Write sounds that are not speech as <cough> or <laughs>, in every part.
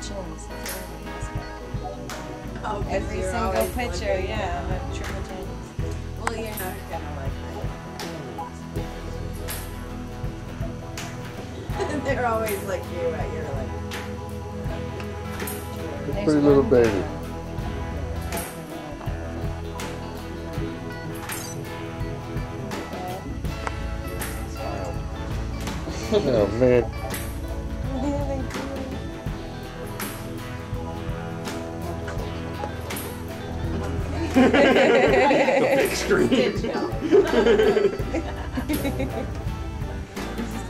chins. Oh, 'cause Every single picture, looking- yeah, I'm triple chins. Well, you're not gonna like that. <laughs> They're always like you, right? You're like. There's Pretty little one- baby. Oh man. Big screen. He's just a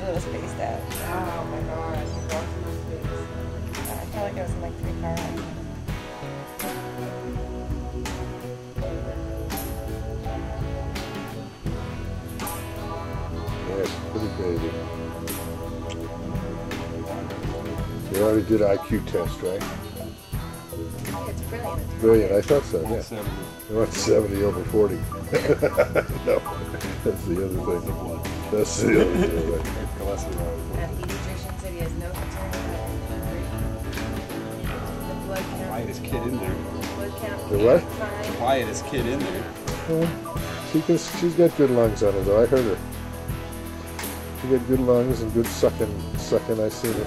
little spaced out. Oh my gosh. space. I felt like I was in like three car rides. Pretty crazy. You already did IQ test, right? It's brilliant. Brilliant. I thought so. Yeah. 70. You want 70 over 40. <laughs> no, that's the other thing. That's the other thing. Cholesterol. A pediatrician said he has no concern about the blood count. Quietest kid in there. The what? Fine. Quietest kid in there. Well, she can, she's got good lungs on her, though. I heard her. She got good lungs and good sucking. Sucking, I seen it.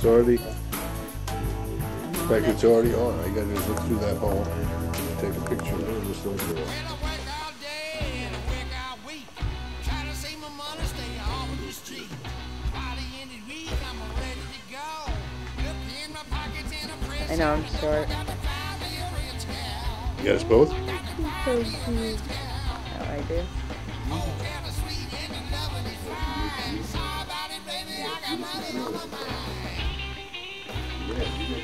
It's already. In fact, it's already on. I gotta just look through that hole, take a picture of it, and just look at it. I know I'm short. You got us both? Oh, I do.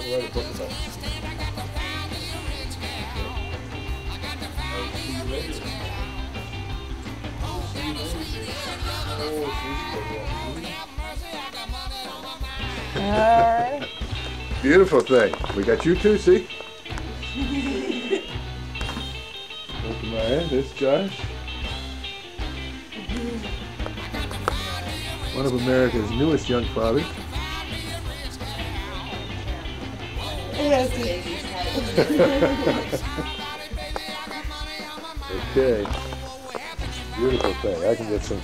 I'll write a book it. Alright. Beautiful thing. We got you too, see? Open my hand. There's Josh. One of America's newest young fathers. Okay. Beautiful thing. I can get some